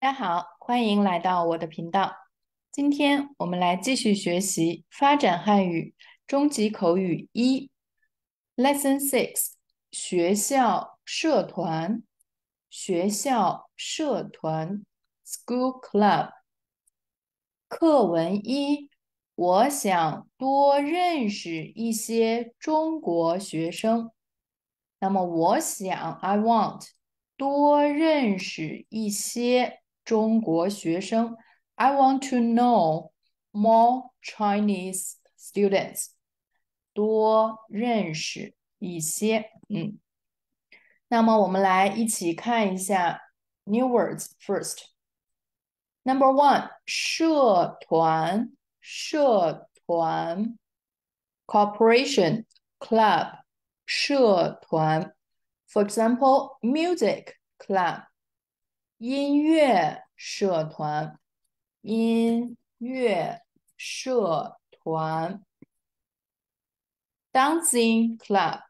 大家好，欢迎来到我的频道。今天我们来继续学习发展汉语中级口语一，Lesson Six，学校社团，学校社团，School Club。课文一，我想多认识一些中国学生。那么，我想，I want，多认识一些。中国学生，I want to know more Chinese students，多认识一些，嗯。那么我们来一起看一下 new words first. Number one，社团，社团，corporation, club，社团。For example, music club. 音乐社团，音乐社团，dancing club，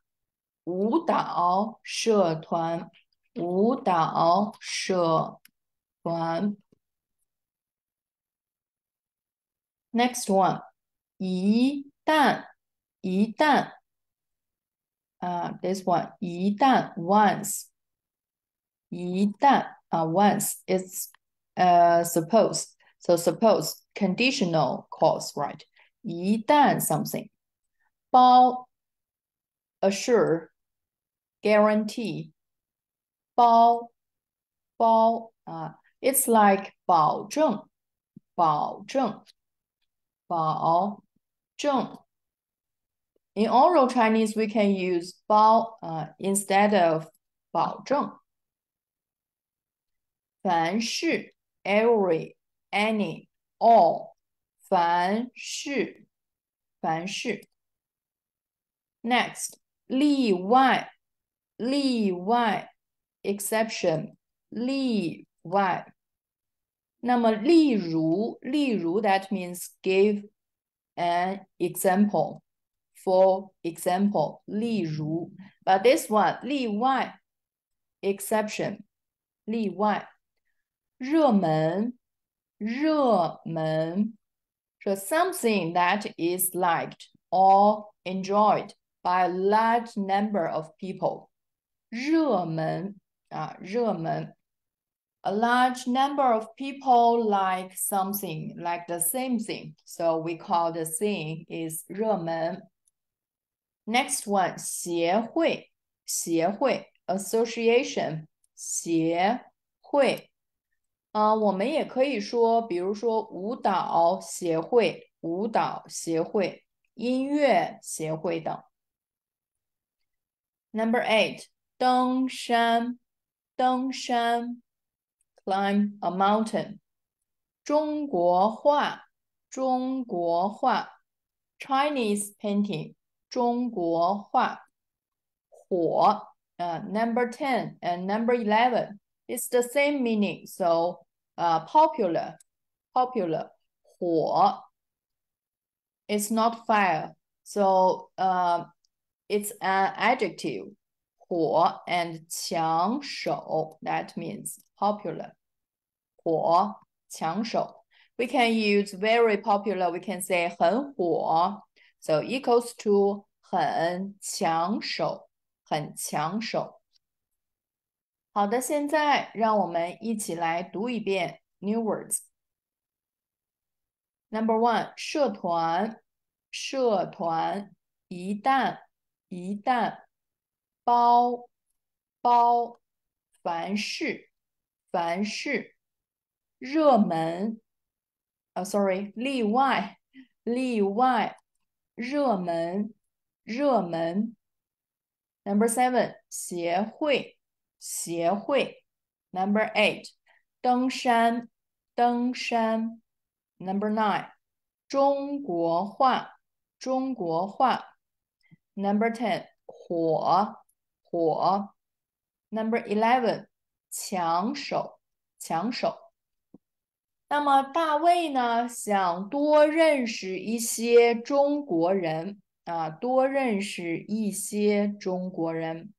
舞蹈社团，舞蹈社团。Next one，一旦，一旦，啊，this one，一旦，once，一旦。uh, once it's uh, suppose. So suppose conditional clause, right? 一旦 something 包 assure guarantee 包包啊 it's like 保证保证保证 in oral Chinese, we can use 包 uh, instead of 保证 凡是 every any all 凡是凡是 next 例外例外 exception 例外那么例如例如 that means give an example for example 例如 but this one 例外 exception 例外 热门，热门，so something that is liked or enjoyed by a large number of people。热门啊，热门。A large number of people like something, like the same thing. So we call the thing is 热门。Next one，协会，协会，association，协会。 啊，我们也可以说，比如说舞蹈协会、舞蹈协会、音乐协会等。Number eight，登山，登山，climb a mountain。中国画，中国画，Chinese painting，中国画。火，呃，Number ten and Number eleven。It's the same meaning. So uh, popular, popular, 火 It's not fire. So uh, it's an adjective. 火 and 抢手. That means popular. 火抢手. We can use very popular. We can say 很火. So equals to 很抢手，很抢手。 好的，现在让我们一起来读一遍 new words。Number one，社团，社团，一旦，一旦，包，包，凡事，凡事，热门，啊，sorry，例外，例外，热门，热门。Number seven，协会。协会，Number eight，登山，登山，Number nine，中国话，中国话，Number ten，火，火，Number eleven，抢手，抢手。那么大卫呢，想多认识一些中国人啊，多认识一些中国人。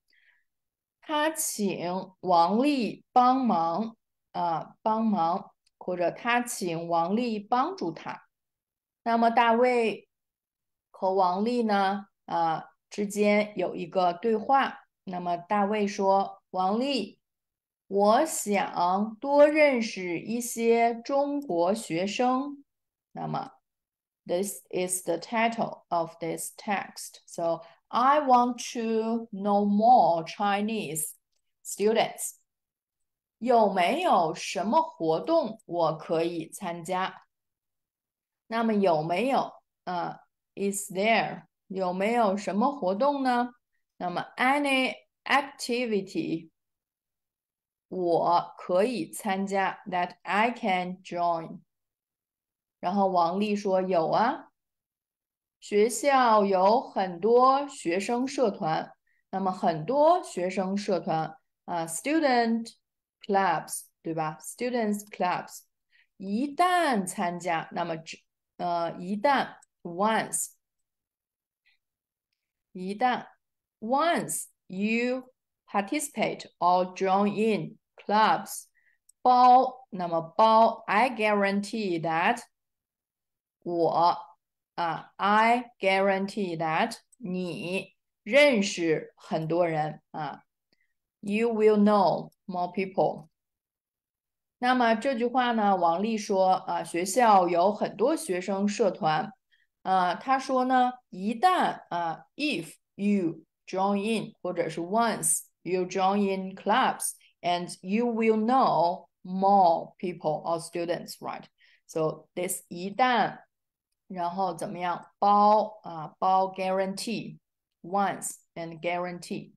他请王丽帮忙啊帮忙，或者他请王丽帮助他。那么大卫和王丽呢啊之间有一个对话。那么大卫说：“王丽，我想多认识一些中国学生。”那么，this is the title of this text. So I want to know more Chinese students. 有没有什么活动我可以参加？那么有没有啊？Is there 有没有什么活动呢？那么 any activity 我可以参加，that I can join。然后王丽说有啊， 学校有很多学生社团，那么很多学生社团啊，student clubs 对吧？students clubs 一旦参加，那么只呃一旦 once 一旦 once you participate or join in clubs 包那么包 I guarantee that 我 啊，I guarantee that 你认识很多人啊，You will know more people。那么这句话呢，王丽说啊，学校有很多学生社团啊，他说呢，一旦啊，if you join in 或者是 once you join in clubs and you will know more people or students, right? So this 一旦 然后怎么样？包啊，包 guarantee once and guarantee。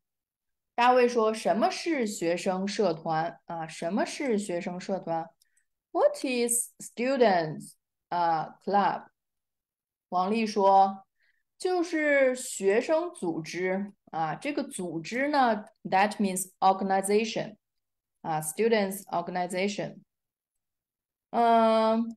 大卫说：“什么是学生社团啊？什么是学生社团？What is students 啊 club？” 王丽说：“就是学生组织啊。这个组织呢，that means organization 啊，students organization。嗯。”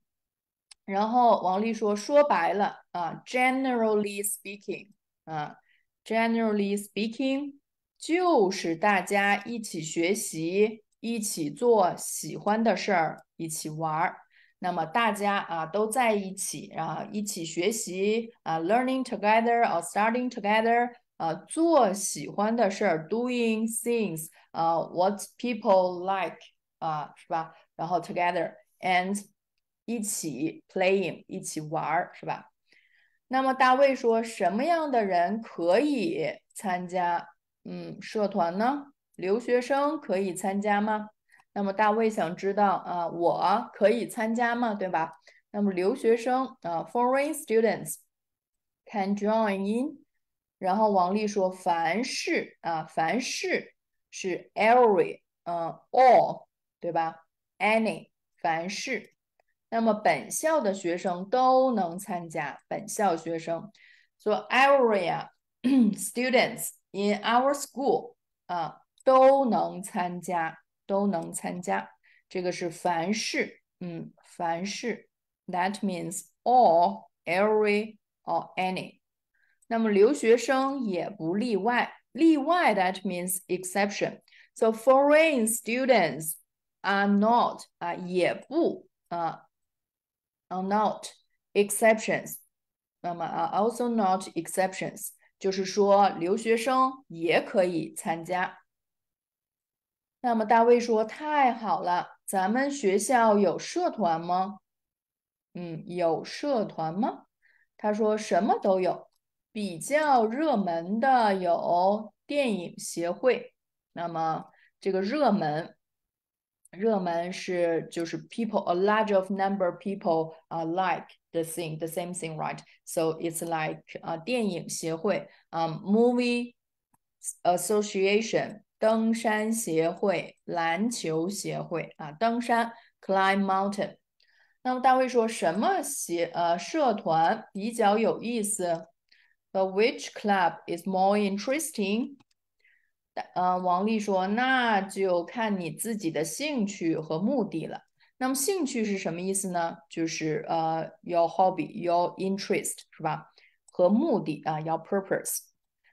然后王丽说：“说白了啊，generally speaking 啊，generally speaking 就是大家一起学习，一起做喜欢的事儿，一起玩儿。那么大家啊都在一起啊，一起学习啊，learning together or studying together 啊，做喜欢的事儿，doing things 啊，what people like 啊，是吧？然后 together and 一起 playing，一起玩儿，是吧？那么大卫说，什么样的人可以参加嗯社团呢？留学生可以参加吗？那么大卫想知道啊，我可以参加吗？对吧？那么留学生啊，foreign students can join in。然后王丽说，凡是啊，凡是是 every，嗯，all，对吧？any，凡是。那么本校的学生都能参加。本校学生说，area students in our school 啊都能参加，都能参加。这个是凡是，嗯，凡是。That means all, every or any。那么留学生也不例外。例外，that means exception。So foreign students are not 啊，也不啊。 are not exceptions，那么啊，also not exceptions，就是说留学生也可以参加。那么大卫说：“太好了，咱们学校有社团吗？”嗯，有社团吗？他说什么都有，比较热门的有电影协会。那么这个热门。热门是就是 people a large of number people uh, like the thing the same thing right so it's like 啊、uh, 电影协会啊、um, movie association 登山协会篮球协会啊登山 climb mountain 那么大卫说什么协呃社团比较有意思？The which club is more interesting？ 呃，王丽说：“那就看你自己的兴趣和目的了。那么兴趣是什么意思呢？就是呃，your hobby，your interest，是吧？和目的啊，your purpose。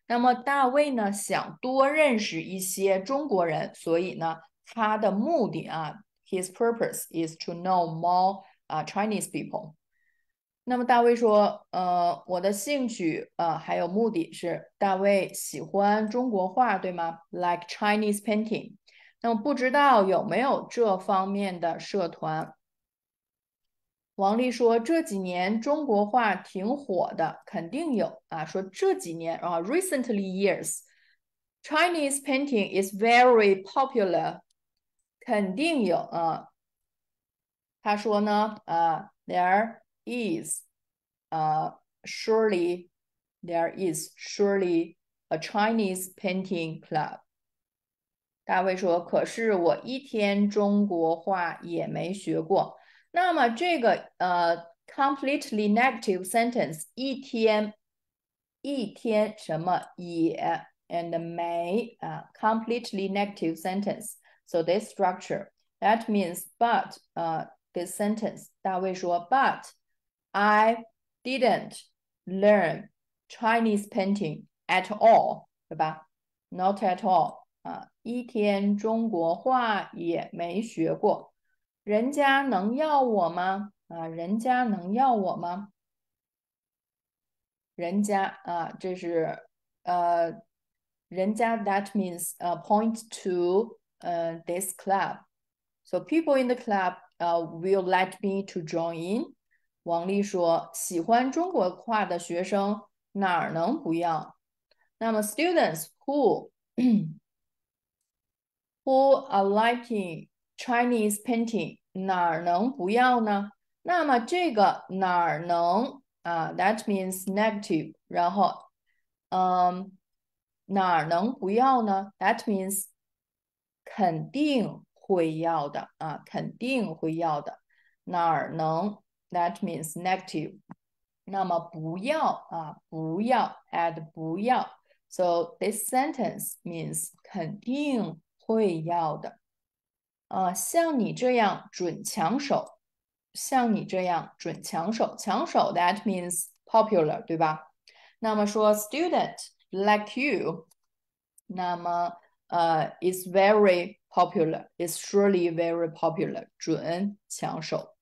那么大卫呢，想多认识一些中国人，所以呢，他的目的啊 his purpose is to know more 啊 Chinese people。那么大卫说，呃，我的兴趣啊还有目的是大卫喜欢中国画，对吗？Like Chinese painting。那么不知道有没有这方面的社团？王丽说这几年中国画挺火的，肯定有啊。说这几年啊，recently years，Chinese painting is very popular，肯定有啊。他说呢，啊，there is，啊，surely there is surely a Chinese painting club。大卫说，可是我一天中国话也没学过。那么这个呃，completely negative sentence 一天一天什么也 and 没啊，completely negative sentence. So this structure that means but 呃 this sentence 大卫说 but I didn't learn Chinese painting at all，对吧？Not at all 啊，一天中国画也没学过。人家能要我吗？啊，人家能要我吗？人家啊，这是呃，人家 that means 呃 point to 呃 this club. So people in the club 呃 will let me to join in. 王丽说，喜欢中国画的学生哪儿能不要？那么 students who who are liking Chinese painting 哪儿能不要呢？那么这个哪儿能啊？That means negative。然后，嗯，哪儿能不要呢？That means 肯定会要的啊，肯定会要的。哪儿能 ？That means negative。那么不要啊，不要 add 不要。So this sentence means 肯定会要的。啊，像你这样准抢手，像你这样准抢手，抢手 that means popular，对吧？那么说 student like you，那么呃 is very popular，is surely very popular，准抢手。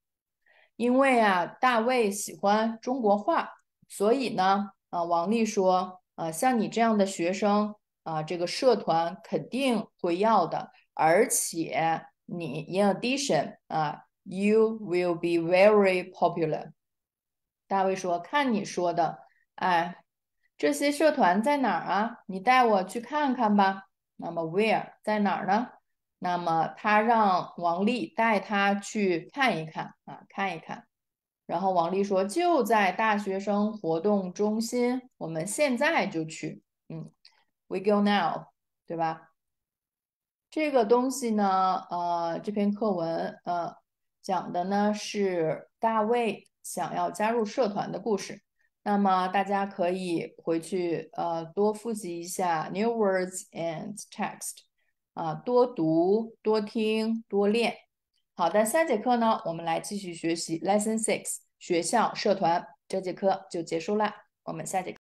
因为啊，大卫喜欢中国画，所以呢，啊，王丽说，啊，像你这样的学生啊，这个社团肯定会要的，而且。你 in addition 啊，you will be very popular。大卫说：“看你说的，哎，这些社团在哪儿啊？你带我去看看吧。”那么 where 在哪儿呢？那么他让王丽带他去看一看啊，看一看。然后王丽说：“就在大学生活动中心，我们现在就去。”嗯，we go now，对吧？这个东西呢，呃，这篇课文，呃，讲的呢是大卫想要加入社团的故事。那么大家可以回去，呃，多复习一下 new words and text，啊，多读、多听、多练。好的，下节课呢，我们来继续学习 lesson six 学校社团。这节课就结束了，我们下节课。